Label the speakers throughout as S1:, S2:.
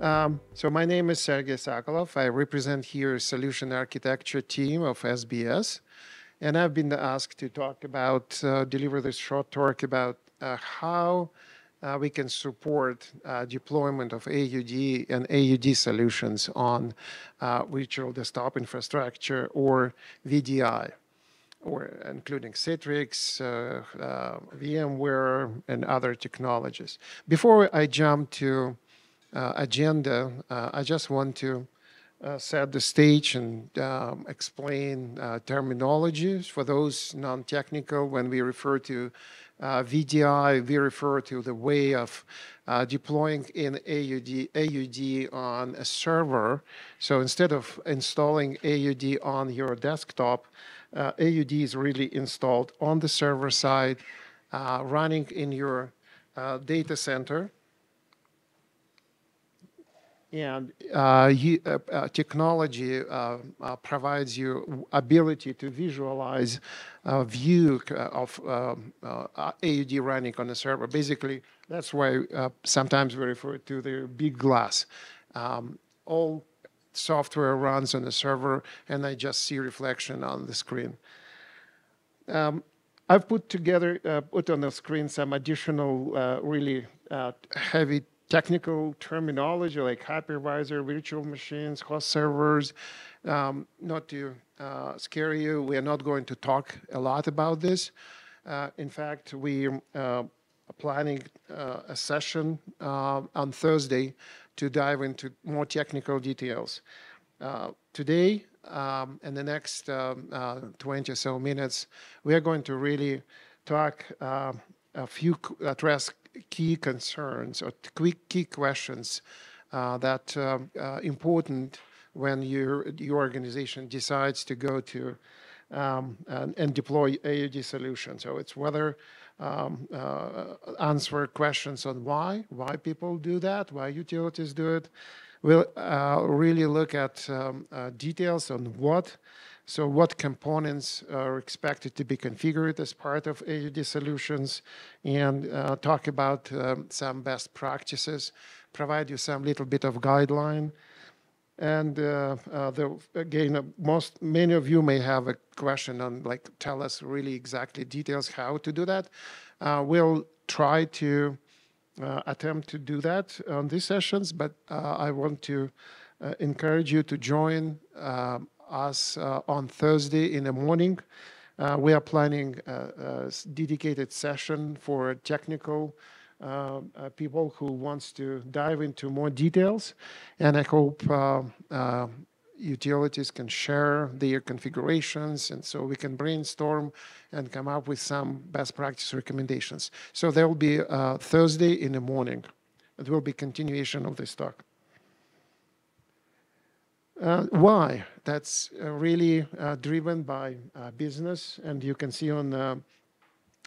S1: Um, so my name is Sergey Sokolov. I represent here solution architecture team of SBS. And I've been asked to talk about, uh, deliver this short talk about uh, how uh, we can support uh, deployment of AUD and AUD solutions on uh, virtual desktop infrastructure or VDI, or including Citrix, uh, VMware, and other technologies. Before I jump to uh, agenda, uh, I just want to uh, set the stage and um, explain uh, terminologies for those non-technical. When we refer to uh, VDI, we refer to the way of uh, deploying in AUD, AUD on a server. So instead of installing AUD on your desktop, AUD is really installed on the server side, running in your data center and uh, you, uh, uh, technology uh, uh, provides you ability to visualize a view uh, of AUD running on a server. Basically, that's why sometimes we refer to the big glass. Um, all software runs on the server, and I just see reflection on the screen. Um, I've put together, put on the screen some additional really heavy technical terminology like hypervisor, virtual machines, host servers. Um, not to uh, scare you, we are not going to talk a lot about this. Uh, in fact, we are uh, planning uh, a session uh, on Thursday to dive into more technical details. Today, um, in the next um, 20 or so minutes, we are going to really talk a few address key concerns or quick key questions uh, that are um, uh, important when your, your organization decides to go to um, and, and, deploy AUD solutions. So it's whether um, uh, answer questions on why, why people do that, why utilities do it. We'll uh, really look at um, uh, details on what so what components are expected to be configured as part of AUD solutions and uh, talk about um, some best practices, provide you some little bit of guideline. And uh, uh, the, again, uh, most many of you may have a question on like tell us really exactly details how to do that. Uh, we'll try to uh, attempt to do that on these sessions, but I want to encourage you to join um, us uh, on Thursday in the morning. Uh, we are planning a, a, dedicated session for technical uh, people who wants to dive into more details. And I hope utilities can share their configurations and so we can brainstorm and come up with some best practice recommendations. So there will be uh, Thursday in the morning. It will be continuation of this talk. Uh, why? That's uh, really uh, driven by uh, business, and you can see on the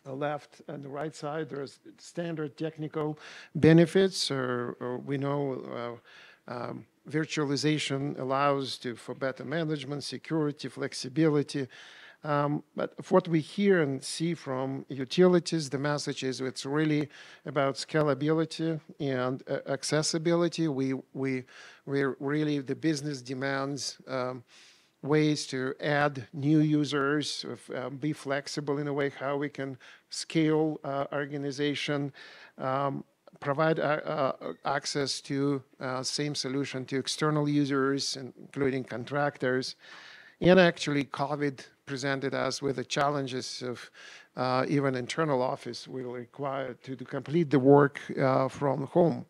S1: left and the right side, there's standard technical benefits. Or, or we know uh, um, virtualization allows to for better management, security, flexibility, um, but what we hear and see from utilities, the message is it's really about scalability and uh, accessibility. We, we, we really, the business demands um, ways to add new users, uh, be flexible in a way how we can scale uh, organization, um, provide uh, uh access to uh, same solution to external users, including contractors. And actually, COVID presented us with the challenges of uh, even internal office will require to, to complete the work uh, from home.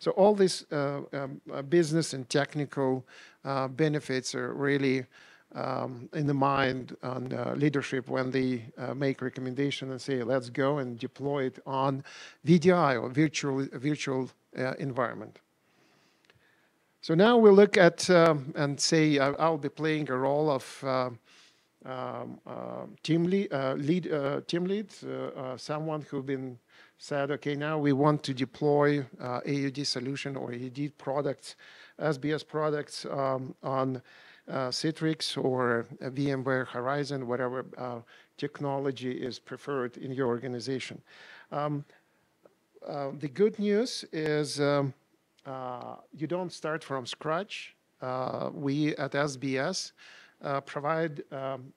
S1: So all these uh, um, uh, business and technical uh, benefits are really um, in the mind on uh, leadership when they make recommendation and say, let's go and deploy it on VDI or virtual, virtual environment. So now we look at um, and say I'll be playing a role of um, uh, team lead, uh, lead uh, team lead, someone who been said, okay, now we want to deploy AUD solution or AUD products, SBS products um, on Citrix or VMware Horizon, whatever technology is preferred in your organization. Um, uh, the good news is um, uh, you don't start from scratch. Uh, we at SBS uh, provide um,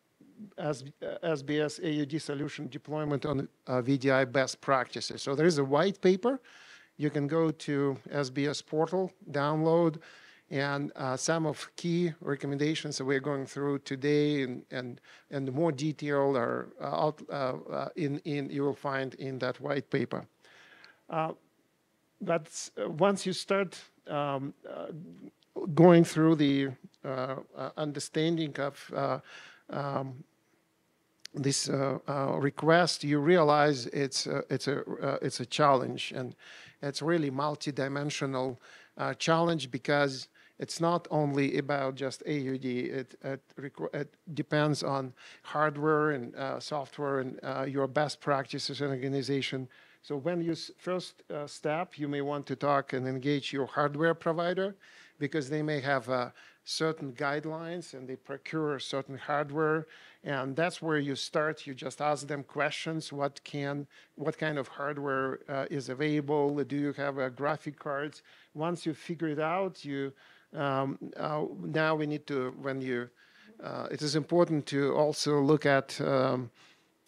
S1: SBS AUD solution deployment on uh, VDI best practices. So there is a white paper. You can go to SBS portal, download, and uh, some of key recommendations that we're going through today and and and more detail are uh, out, uh, uh, in in you will find in that white paper. But once you start um, going through the understanding of um, this uh, uh, request, you realize it's it's a uh, it's a challenge, and it's really multidimensional challenge because it's not only about just AUD. It, it, it depends on hardware and uh, software and uh, your best practices in organization. So when you first uh, step, you may want to talk and engage your hardware provider because they may have uh, certain guidelines and they procure certain hardware. And that's where you start. You just ask them questions. What can what kind of hardware uh, is available? Do you have uh, graphic cards? Once you figure it out you um, uh, now we need to, when you, uh, it is important to also look at um,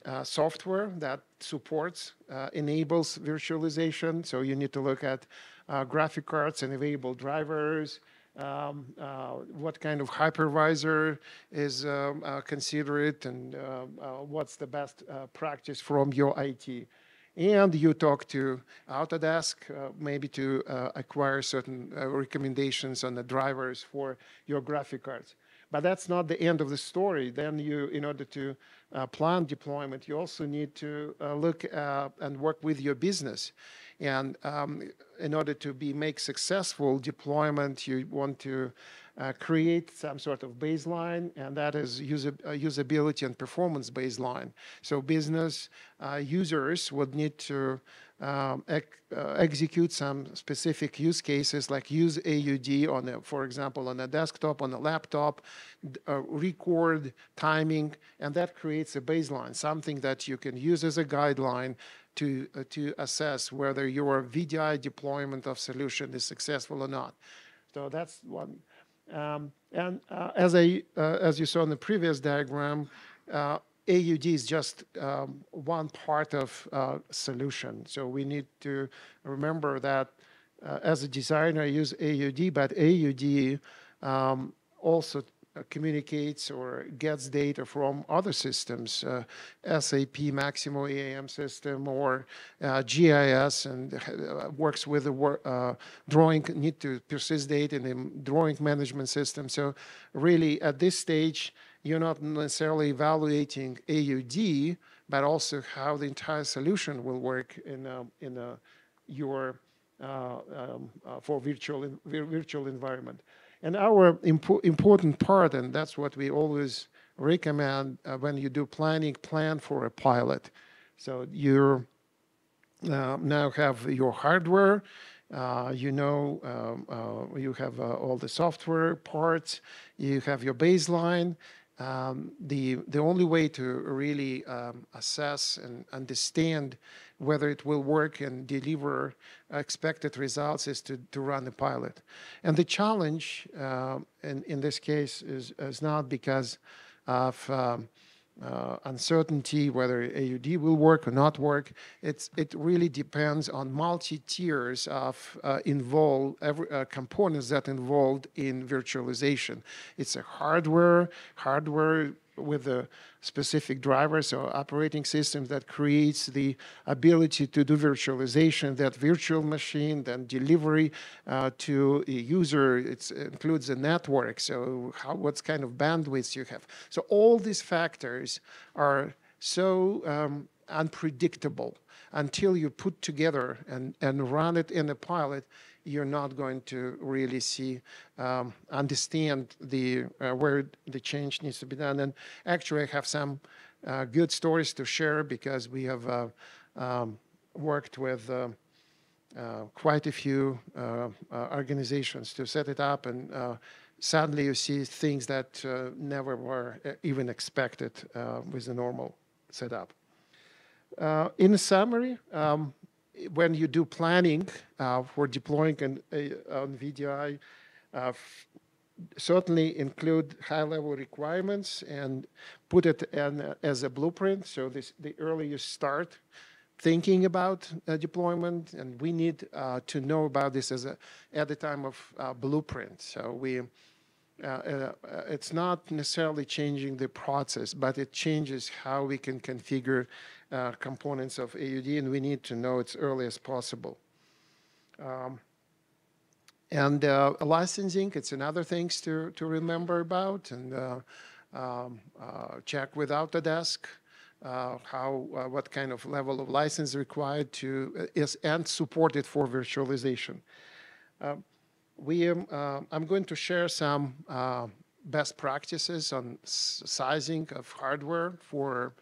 S1: uh, software that supports, uh, enables virtualization. So you need to look at uh, graphic cards and available drivers, um, uh, what kind of hypervisor is um, considered, and what's the best practice from your IT and you talk to Autodesk, uh, maybe to uh, acquire certain uh, recommendations on the drivers for your graphic cards. But that's not the end of the story. Then you, in order to uh, plan deployment, you also need to uh, look uh, and work with your business. And um, in order to be make successful deployment, you want to uh, create some sort of baseline, and that is user, uh, usability and performance baseline. So business uh, users would need to um, ec uh, execute some specific use cases, like use AUD on, a, for example, on a desktop, on a laptop, uh, record timing, and that creates a baseline, something that you can use as a guideline to, uh, to assess whether your VDI deployment of solution is successful or not. So that's one. Um, and uh, as, I, uh, as you saw in the previous diagram, uh, AUD is just um, one part of uh, solution. So we need to remember that uh, as a designer, I use AUD, but AUD um, also uh, communicates or gets data from other systems, uh, SAP Maximo EAM system or uh, GIS and uh, works with the uh, drawing, need to persist data in the drawing management system. So really at this stage, you're not necessarily evaluating AUD, but also how the entire solution will work in, a, in a, your uh, um, for virtual, virtual environment. And our impo important part, and that's what we always recommend uh, when you do planning, plan for a pilot. So you uh, now have your hardware, uh, you know, um, uh, you have uh, all the software parts, you have your baseline, um, the, the only way to really um, assess and understand whether it will work and deliver expected results is to, to run the pilot. And the challenge uh, in, in this case is, is not because of um, uh, uncertainty whether AUD will work or not work. It's, it really depends on multi-tiers of uh, involved every, uh, components that involved in virtualization. It's a hardware, hardware with the specific drivers or operating systems that creates the ability to do virtualization, that virtual machine, then delivery uh, to a user. It includes a network, so how, what kind of bandwidth you have. So all these factors are so um, unpredictable until you put together and, and run it in a pilot you're not going to really see, um, understand the uh, where the change needs to be done. And actually, I have some uh, good stories to share because we have uh, um, worked with uh, uh, quite a few uh, organizations to set it up and sadly you see things that never were even expected with the normal setup. in summary, um, when you do planning uh, for deploying an, a, on VDI, uh, certainly include high-level requirements and put it in, as a blueprint. So this, the earlier you start thinking about uh, deployment, and we need uh, to know about this as a, at the time of uh, blueprint. So we uh, uh, it's not necessarily changing the process, but it changes how we can configure uh, components of AUD, and we need to know as early as possible. Um, and uh, licensing, it's another thing to, to remember about, and uh, um, uh, check with Autodesk how, what kind of level of license required to, is, and supported for virtualization. Um, we, uh, I'm going to share some uh, best practices on sizing of hardware for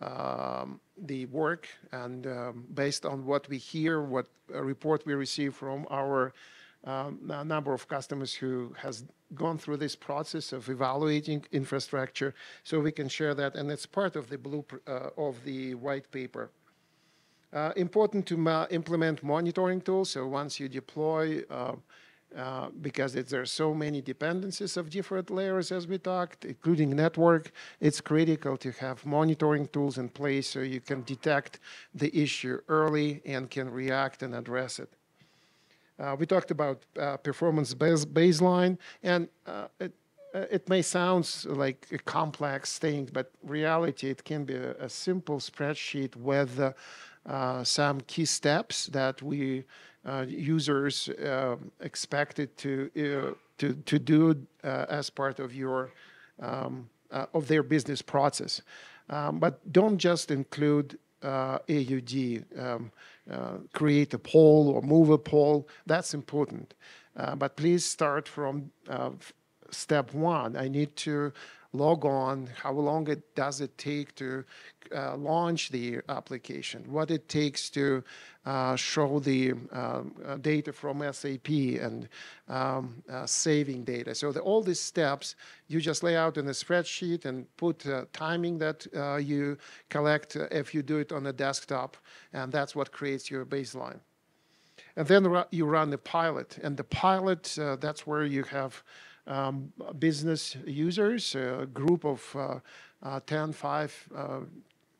S1: um, the work and um, based on what we hear, what report we receive from our um, number of customers who has gone through this process of evaluating infrastructure, so we can share that, and it's part of the blue uh, of the white paper. Uh, important to implement monitoring tools. So once you deploy uh, because there are so many dependencies of different layers as we talked, including network, it's critical to have monitoring tools in place so you can detect the issue early and can react and address it. Uh, we talked about uh, performance base baseline, and uh, it, uh, it may sound like a complex thing, but reality, it can be a, a simple spreadsheet with some key steps that we uh, users uh, expected to uh, to to do as part of your um, of their business process. Um, but don't just include AUD. Um, create a pole or move a pole. That's important. but please start from step one. I need to log on, how long it does it take to uh, launch the application, what it takes to uh, show the um, uh, data from SAP and um, uh, saving data. So the, all these steps you just lay out in a spreadsheet and put uh, timing that uh, you collect if you do it on a desktop, and that's what creates your baseline. And then you run the pilot, and the pilot, that's where you have um, business users, a group of uh, uh, 10, 5, uh,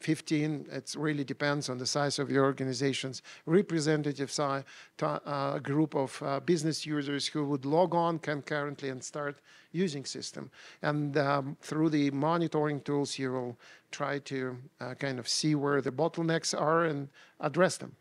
S1: 15, it really depends on the size of your organization's representative size, uh, group of uh, business users who would log on concurrently and start using system. And um, through the monitoring tools, you will try to uh, kind of see where the bottlenecks are and address them.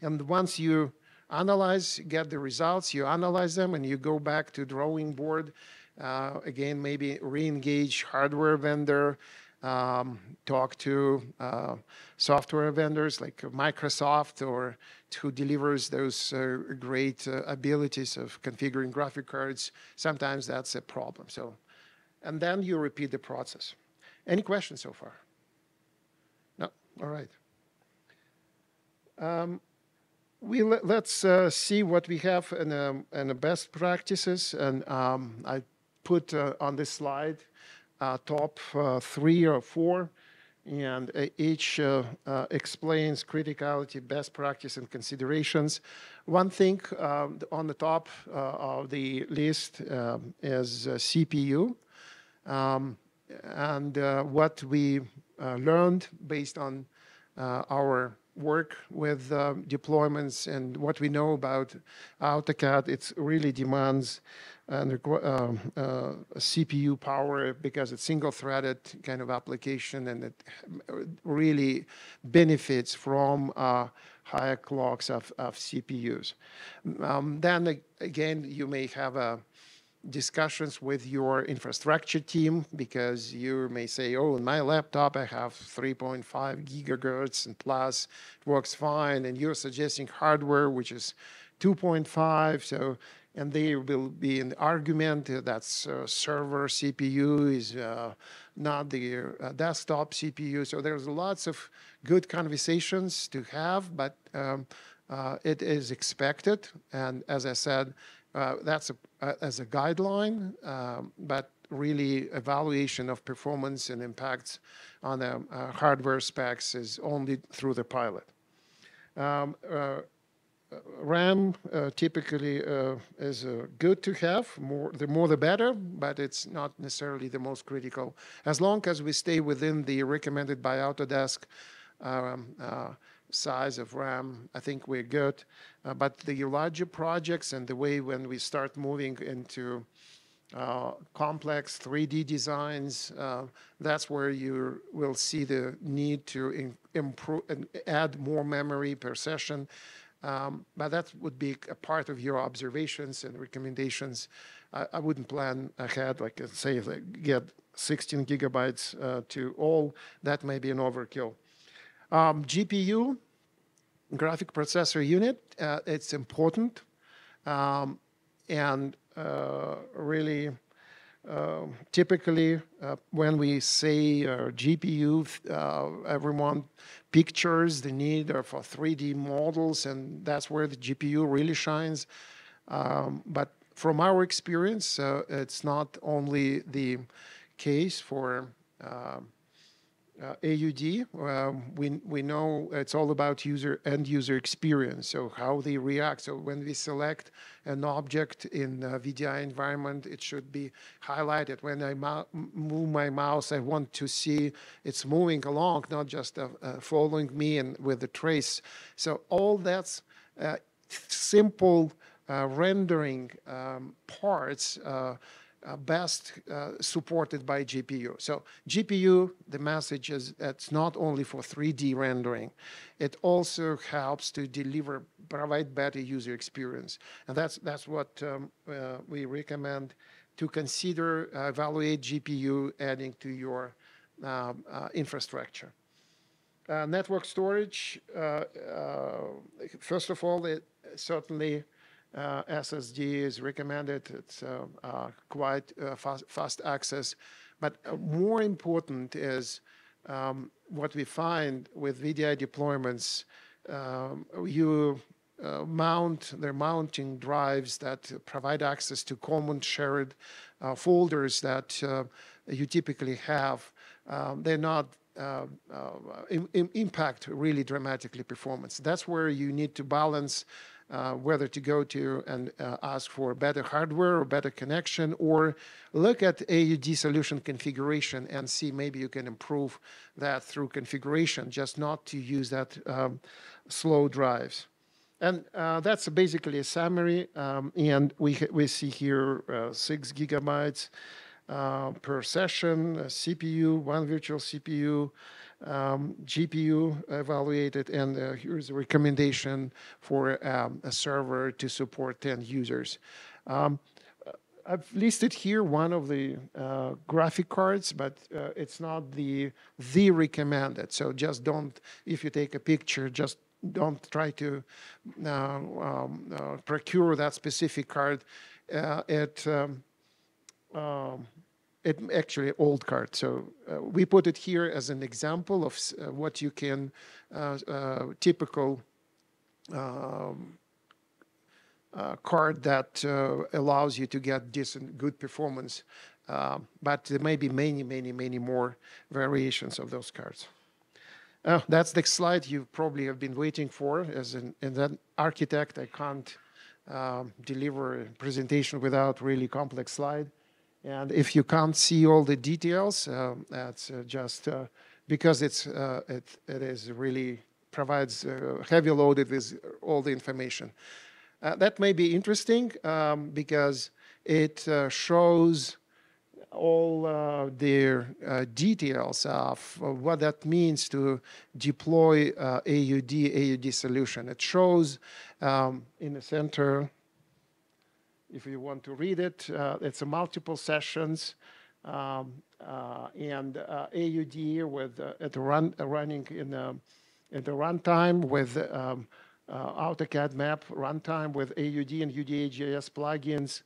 S1: And once you analyze, get the results, you analyze them, and you go back to drawing board. Uh, again, maybe re-engage hardware vendor, um, talk to uh, software vendors like Microsoft or who delivers those uh, great uh, abilities of configuring graphic cards. Sometimes that's a problem. So, and then you repeat the process. Any questions so far? No? All right. Um, we let, us uh, see what we have in, um, in the best practices. And um, I put uh, on this slide uh, top uh, three or four, and uh, each uh, explains criticality, best practice, and considerations. One thing um, on the top of the list um, is CPU. Um, and what we learned based on our work with uh, deployments and what we know about AutoCAD, it really demands um, uh, CPU power because it's single-threaded kind of application and it really benefits from uh, higher clocks of, of CPUs. Um, then again, you may have a discussions with your infrastructure team because you may say, oh, in my laptop I have 3.5 gigahertz and plus, it works fine, and you're suggesting hardware which is 2.5, so and there will be an argument that uh, server CPU is uh, not the uh, desktop CPU. So there's lots of good conversations to have, but um, uh, it is expected. And as I said, uh, that's a, uh, as a guideline, um, but really evaluation of performance and impacts on the uh, hardware specs is only through the pilot. Um, uh, RAM uh, typically uh, is good to have. More, the more the better, but it's not necessarily the most critical. As long as we stay within the recommended by Autodesk um, size of RAM, I think we're good. Uh, but the larger projects and the way when we start moving into uh, complex 3D designs, that's where you will see the need to improve and add more memory per session um, but that would be a part of your observations and recommendations. I, wouldn't plan ahead, like uh, say, get 16 gigabytes uh, to all. That may be an overkill. Um, GPU, graphic processor unit, uh, it's important. Um, and uh, really, uh, typically, uh, when we say uh, GPU, uh, everyone pictures the need for 3D models, and that's where the GPU really shines. Um, but from our experience, it's not only the case for uh, AUD, um, we, we know it's all about user end user experience, so how they react. So when we select an object in a VDI environment, it should be highlighted. When I move my mouse, I want to see it's moving along, not just uh, uh, following me and with the trace. So all that's uh, simple uh, rendering um, parts uh, best uh, supported by GPU. So GPU, the message is it's not only for 3D rendering, it also helps to deliver, provide better user experience. And that's, that's what um, uh, we recommend to consider, uh, evaluate GPU adding to your um, uh, infrastructure. Uh, network storage, first of all, it certainly SSD is recommended. It's uh, uh, quite fast, fast, access. But more important is um, what we find with VDI deployments. Um, you uh, mount their mounting drives that provide access to common shared uh, folders that uh, you typically have. Um, they're not uh, impact really dramatically performance. That's where you need to balance uh, whether to go to and uh, ask for better hardware or better connection, or look at AUD solution configuration and see maybe you can improve that through configuration, just not to use that um, slow drives. And uh, that's basically a summary. Um, and we, we see here uh, six gigabytes uh, per session, CPU, one virtual CPU, um, GPU evaluated, and uh, here's a recommendation for um, a server to support 10 users. Um, I've listed here one of the uh, graphic cards, but uh, it's not the the recommended. So just don't, if you take a picture, just don't try to uh, um, uh, procure that specific card. Uh, it um, um actually old card. So uh, we put it here as an example of uh, what you can uh, uh typical um, uh, card that allows you to get decent, good performance. but there may be many, many, many more variations of those cards. that's the slide you probably have been waiting for. As an, an architect, I can't um, deliver a presentation without really complex slide. And if you can't see all the details, uh, that's uh, just uh, because it's uh, it, it is really provides uh, heavy loaded with all the information. Uh, that may be interesting um, because it shows all uh, details of what that means to deploy AUD AUD solution. It shows um, in the center if you want to read it. Uh, it's a multiple sessions um, uh, and uh, AUD with at run running in at the runtime with um, AutoCAD map runtime with AUD and UDA.js plugins.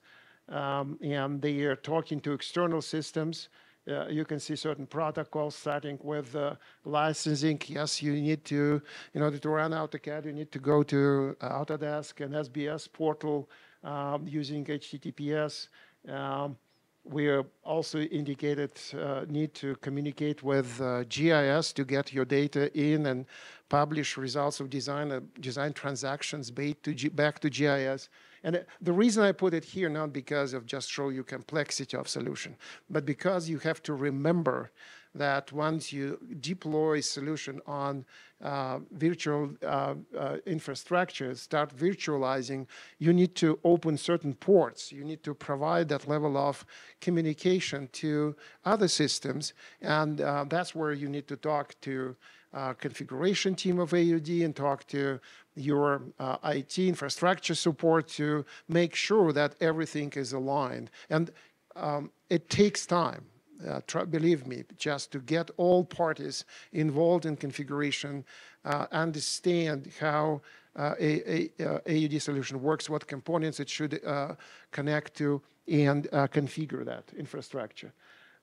S1: Um, and they are talking to external systems. Uh, you can see certain protocols starting with uh, licensing. Yes, you need to, in order to run AutoCAD, you need to go to Autodesk and SBS portal um, using HTTPS. Um, we also indicated uh, need to communicate with uh, GIS to get your data in and publish results of design uh, design transactions back to, G, back to GIS. And uh, the reason I put it here, not because of just show you complexity of solution, but because you have to remember that once you deploy a solution on uh, virtual uh, uh, infrastructure, start virtualizing, you need to open certain ports. You need to provide that level of communication to other systems. And uh, that's where you need to talk to uh, configuration team of AUD and talk to your uh, IT infrastructure support to make sure that everything is aligned. And um, it takes time uh, believe me, just to get all parties involved in configuration, uh, understand how uh, a, a, a, AUD solution works, what components it should uh, connect to, and uh, configure that infrastructure.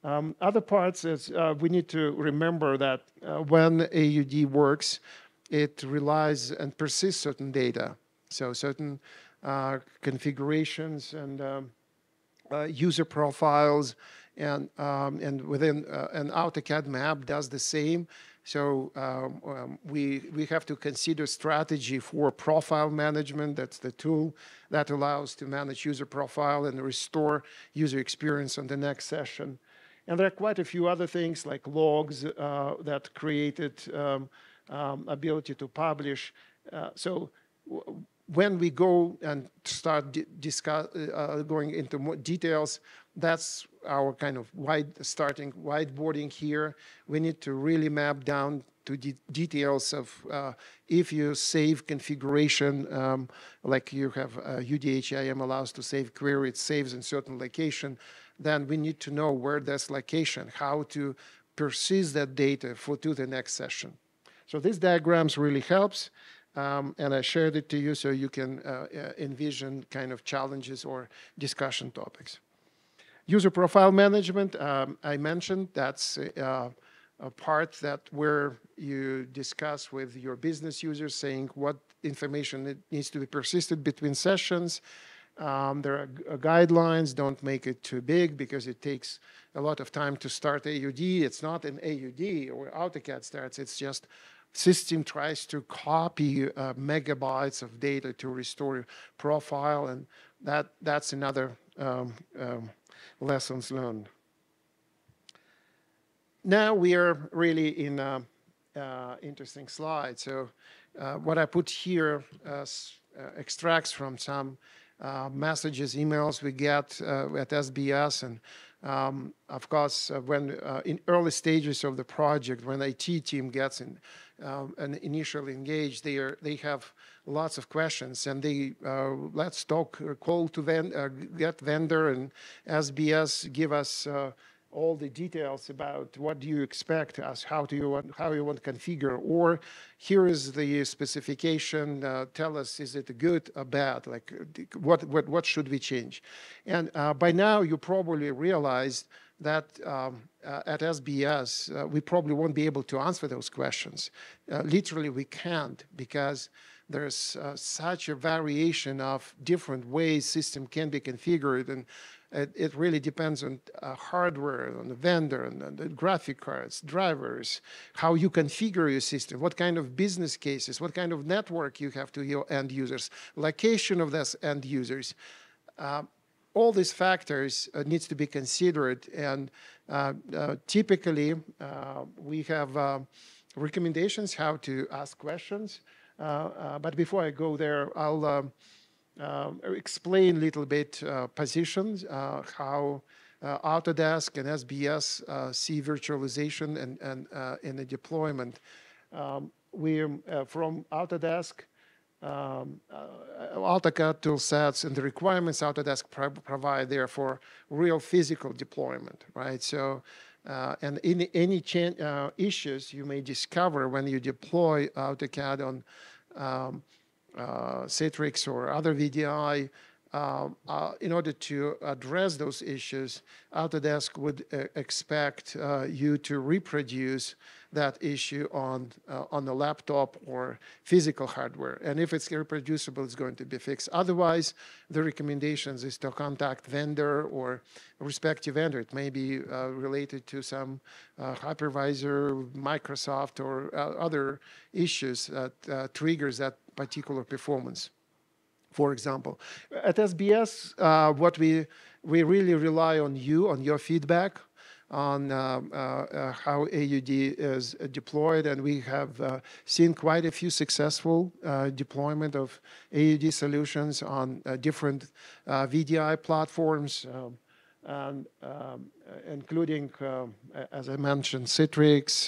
S1: Um, other parts is uh, we need to remember that when AUD works, it relies and persists certain data. So certain configurations and um, user profiles and um, and within uh, an AutoCAD map does the same. So um, um, we we have to consider strategy for profile management. That's the tool that allows to manage user profile and restore user experience on the next session. And there are quite a few other things like logs uh, that created um, um, ability to publish. Uh, so when we go and start discuss, uh, going into more details, that's our kind of wide starting whiteboarding here. We need to really map down to de details of uh, if you save configuration, um, like you have uh, UDHIM allows to save query, it saves in certain location, then we need to know where that's location, how to persist that data for to the next session. So these diagrams really helps. Um, and I shared it to you so you can uh, uh envision kind of challenges or discussion topics. User profile management, um, I mentioned, that's uh, a part that where you discuss with your business users saying what information needs to be persisted between sessions. Um, there are uh, guidelines, don't make it too big because it takes a lot of time to start AUD. It's not an AUD or AutoCAD starts, it's just system tries to copy uh, megabytes of data to restore your profile and that that's another um, um, lessons learned. Now we are really in an interesting slide. So uh, what I put here uh, extracts from some uh, messages, emails we get at SBS. And um, of course, uh, when in early stages of the project, when IT team gets in um, and initially engaged, they, are, they have lots of questions and they uh, let's talk uh, call to ven uh, get vendor and SBS give us uh, all the details about what do you expect us how do you want how you want to configure or here is the specification uh, tell us is it good or bad like what what what should we change and uh, by now you probably realized that um, uh, at SBS, uh, we probably won't be able to answer those questions. Uh, literally, we can't because there's uh, such a variation of different ways system can be configured and it, it really depends on uh, hardware, on the vendor, on, and the graphic cards, drivers, how you configure your system, what kind of business cases, what kind of network you have to your end users, location of those end users. Uh, all these factors uh, needs to be considered and uh, uh, typically uh, we have recommendations how to ask questions but before I go there, I'll um, uh, explain a little bit positions, how Autodesk and SBS see virtualization and, and in the deployment. Um, we from Autodesk, um, uh, AutoCAD tool sets and the requirements Autodesk pro provide there for real physical deployment, right? So uh, and any, any uh, issues you may discover when you deploy AutoCAD on um, uh, Citrix or other VDI, um, uh, in order to address those issues, Autodesk would uh, expect uh, you to reproduce that issue on uh, on the laptop or physical hardware. And if it's reproducible, it's going to be fixed. Otherwise, the recommendations is to contact vendor or respective vendor. It may be uh, related to some hypervisor, Microsoft, or other issues that triggers that particular performance for example. At SBS, uh, what we, we really rely on you, on your feedback on uh, uh, uh how AUD is deployed, and we have uh, seen quite a few successful uh, deployment of AUD solutions on different VDI platforms. Um, and um, including, uh, as I mentioned, Citrix,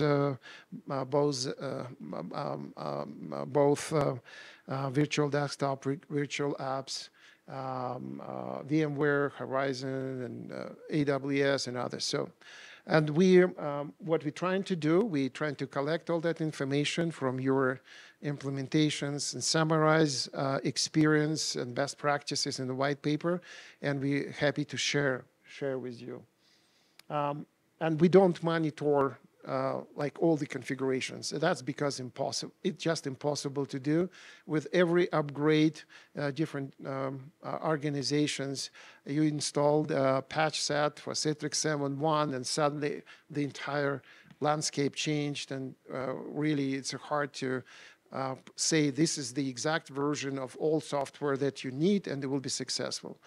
S1: both um, um, both virtual desktop, virtual apps, um, uh, VMware, Horizon, and uh, AWS, and others. So, and we, um, what we're trying to do, we're trying to collect all that information from your implementations and summarize uh, experience and best practices in the white paper, and we're happy to share share with you. Um, and we don't monitor uh, like all the configurations. That's because impossible. It's just impossible to do. With every upgrade, uh, different um, uh, organizations, you installed a patch set for Citrix 7.1, and suddenly the entire landscape changed, and uh, really it's hard to uh, say this is the exact version of all software that you need, and it will be successful.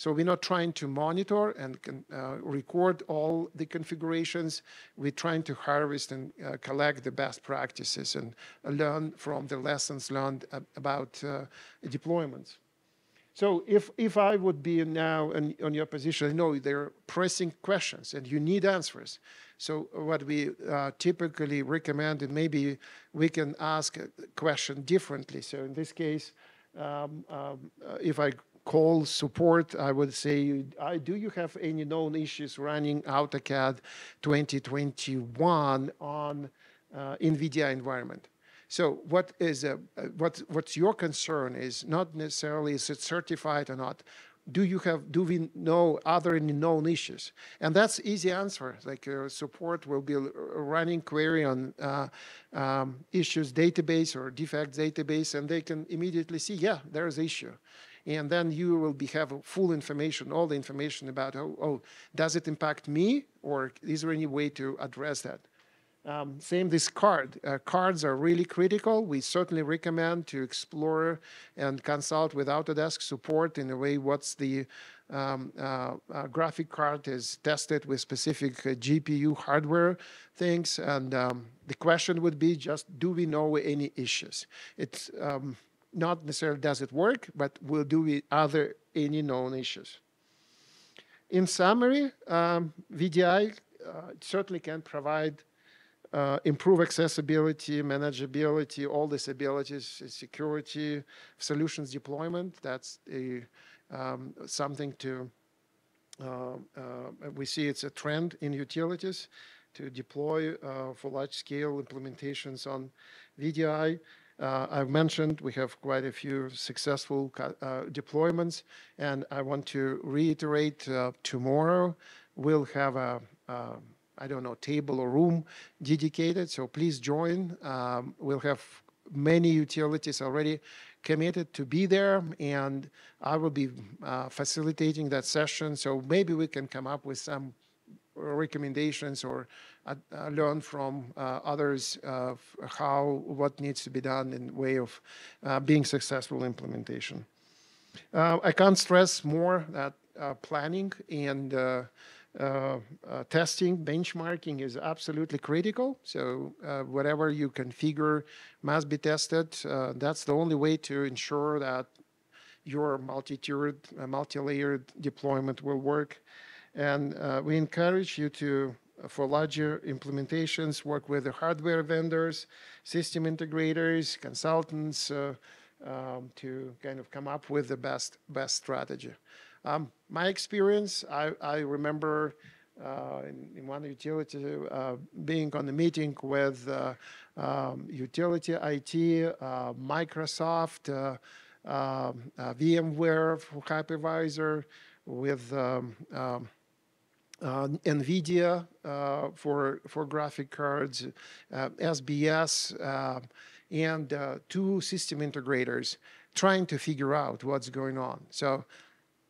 S1: So we're not trying to monitor and uh, record all the configurations. We're trying to harvest and uh, collect the best practices and learn from the lessons learned about uh, deployments. So if, if I would be now in, on your position, I know there are pressing questions and you need answers. So what we uh, typically recommend, and maybe we can ask a question differently. So in this case, um, um, uh, if I call support, I would say, I, do you have any known issues running AutoCAD 2021 on uh, NVIDIA environment? So what is a, uh, what, what's your concern is not necessarily is it certified or not. Do you have, do we know other known issues? And that's easy answer. Like uh, support will be running query on uh, um, issues database or defects database, and they can immediately see, yeah, there's issue and then you will be have full information, all the information about, oh, oh, does it impact me, or is there any way to address that? Um, same this card. Uh, cards are really critical. We certainly recommend to explore and consult with Autodesk support in a way what's the um, uh, uh, graphic card is tested with specific uh, GPU hardware things. And um, the question would be just, do we know any issues? It's um, not necessarily does it work, but will do with other any known issues. In summary, um, VDI uh, certainly can provide uh, improve accessibility, manageability, all these abilities, security, solutions deployment. That's a, um, something to, uh, uh, we see it's a trend in utilities to deploy uh, for large scale implementations on VDI. Uh, I've mentioned we have quite a few successful uh, deployments, and I want to reiterate uh, tomorrow we'll have a, um, don't know, table or room dedicated, so please join. Um, we'll have many utilities already committed to be there, and I will be uh, facilitating that session, so maybe we can come up with some recommendations or Uh, uh, learn from uh, others uh, how what needs to be done in way of being successful implementation. I can't stress more that planning and uh, uh, testing, benchmarking is absolutely critical. So uh, whatever you configure must be tested. that's the only way to ensure that your multi-tiered, multi-layered deployment will work. And we encourage you to for larger implementations, work with the hardware vendors, system integrators, consultants uh, um, to kind of come up with the best best strategy. Um, my experience, I, I remember uh, in, in, one utility uh, being on a meeting with uh, um, utility IT, uh, Microsoft, uh, um, VMware for hypervisor, with um, um, NVIDIA uh, for, for graphic cards, uh, SBS, uh, and uh, two system integrators trying to figure out what's going on. So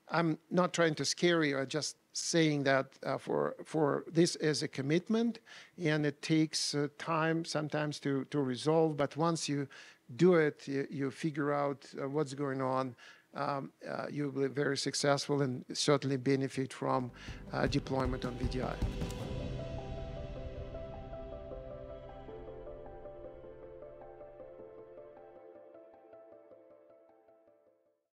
S1: I'm not trying to scare you, I'm just saying that uh, for, for this is a commitment and it takes time sometimes to, to resolve, but once you do it, you, you figure out what's going on, um, uh, you'll be very successful and certainly benefit from uh, deployment on VDI.